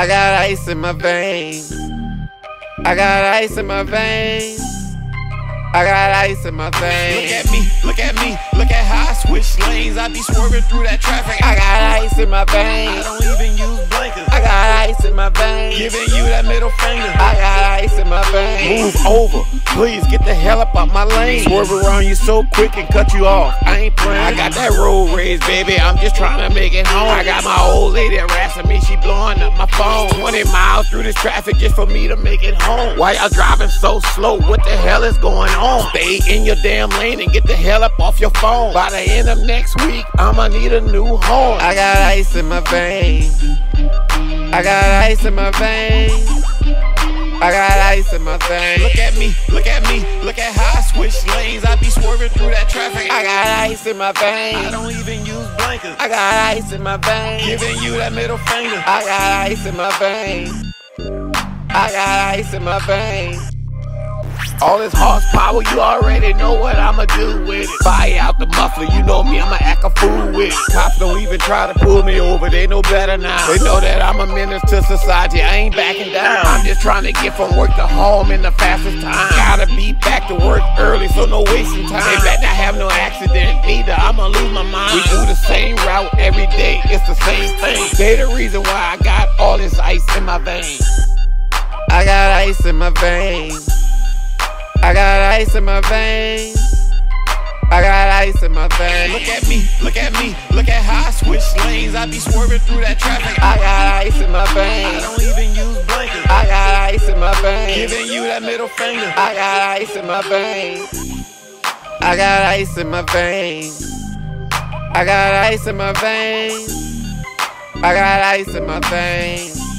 I got ice in my veins. I got ice in my veins. I got ice in my veins. Look at me, look at me, look at how I switch lanes. I be swerving through that traffic. I got ice in my veins. I don't even use. I got ice in my veins. Giving you that middle finger. I got ice in my veins. Move over, please get the hell up out my lane. Swerve around you so quick and cut you off. I ain't playing. I got that road rage, baby. I'm just trying to make it home. I got my old lady harassing me. She blowing up my phone. 20 miles through this traffic just for me to make it home. Why y'all driving so slow? What the hell is going on? Stay in your damn lane and get the hell up off your phone. By the end of next week, I'ma need a new home. I got ice in my veins. I got ice in my veins. I got ice in my veins. Look at me, look at me, look at how I switch lanes. I be swerving through that traffic. I got ice in my veins. I don't even use blinkers. I got ice in my veins. Giving you that middle finger. I got ice in my veins. I got ice in my veins. All this horsepower, you already know what I'ma do with it. Buy out the muffler, you know me, I'ma act a fool with it. Cops don't even try to pull me over, they know better now. They know that I'm a menace to society, I ain't backing down. I'm just trying to get from work to home in the fastest time. Gotta be back to work early, so no wasting time. They better not have no accident either, I'ma lose my mind. We do the same route every day, it's the same thing. They the reason why I got all this ice in my veins. I got ice in my veins. I got ice in my veins. I got ice in my veins. Look at me, look at me, look at how I switch lanes. I be swerving through that traffic. I got ice in my veins. I don't even use blankets. I got ice in my veins. Giving you that middle finger. I got ice in my veins. I got ice in my veins. I got ice in my veins. I got ice in my veins.